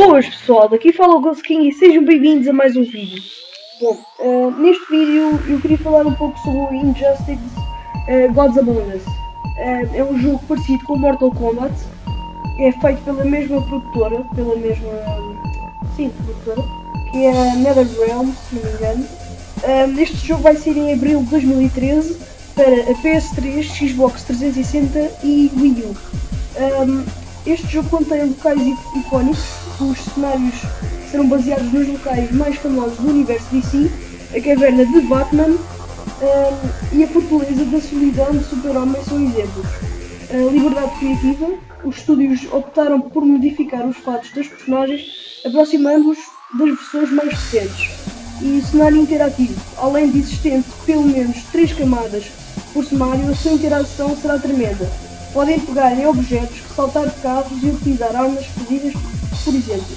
Boas pessoal, daqui fala o Ghost King e sejam bem-vindos a mais um vídeo. Bom, uh, neste vídeo eu queria falar um pouco sobre o Injustice uh, Gods Among Us. Uh, é um jogo parecido com Mortal Kombat, é feito pela mesma produtora, pela mesma. sim, produtora, que é a NetherRealm, se não me engano. este jogo vai sair em abril de 2013 para a PS3, Xbox 360 e Wii U. Um, este jogo contém locais icónicos, os cenários serão baseados nos locais mais famosos do universo DC, a caverna de Batman um, e a fortaleza da solidão de Super-Homem são exemplos. A liberdade criativa, os estúdios optaram por modificar os fatos das personagens, aproximando-os das versões mais recentes. E cenário interativo, além de existente pelo menos 3 camadas por cenário, a sua interação será tremenda podem pegar em objetos, saltar de carros e utilizar armas perdidas, por exemplo.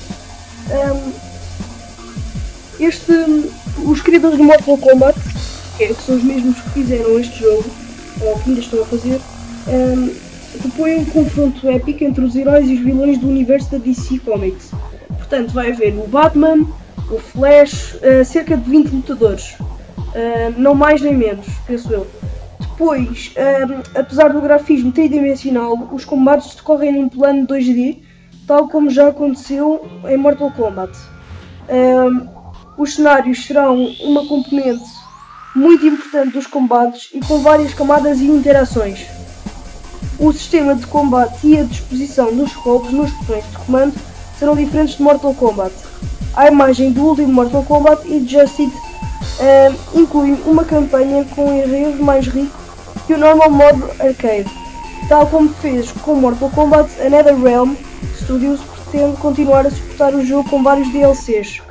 Um, este, os criadores do Mortal Kombat, que, é, que, são os mesmos que fizeram este jogo, ou que ainda estão a fazer, um, propõem um confronto épico entre os heróis e os vilões do universo da DC Comics. Portanto, vai haver o Batman, o Flash, uh, cerca de 20 lutadores. Uh, não mais nem menos, penso eu. Depois, um, apesar do grafismo tridimensional, os combates decorrem num plano 2D, tal como já aconteceu em Mortal Kombat. Um, os cenários serão uma componente muito importante dos combates e com várias camadas e interações. O sistema de combate e a disposição dos golpes nos botões de comando serão diferentes de Mortal Kombat. A imagem do último Mortal Kombat Injustice um, inclui uma campanha com um enredo mais rico que o normal modo arcade. Tal como fez com Mortal Kombat, a NetherRealm Studios pretende continuar a suportar o jogo com vários DLCs.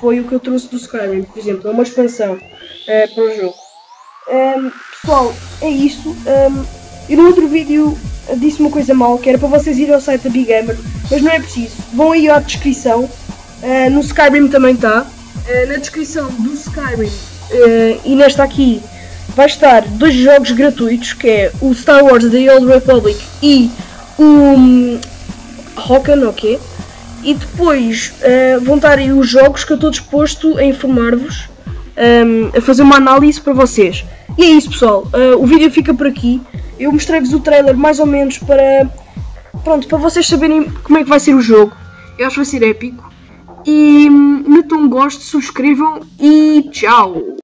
Foi o que eu trouxe do Skyrim, por exemplo, é uma expansão uh, para o jogo. Um, pessoal, é isto. Um, eu no outro vídeo disse uma coisa mal, que era para vocês irem ao site da Big Gamer, mas não é preciso. Vão aí à descrição. Uh, no Skyrim também está. Uh, na descrição do Skyrim uh, e nesta aqui vai estar dois jogos gratuitos, que é o Star Wars The Old Republic e o um, Hocken, ok? E depois uh, vão estar aí os jogos que eu estou disposto a informar-vos, um, a fazer uma análise para vocês. E é isso pessoal, uh, o vídeo fica por aqui. Eu mostrei-vos o trailer mais ou menos para, pronto, para vocês saberem como é que vai ser o jogo. Eu acho que vai ser épico. E hum, metam um gosto, subscrevam e tchau!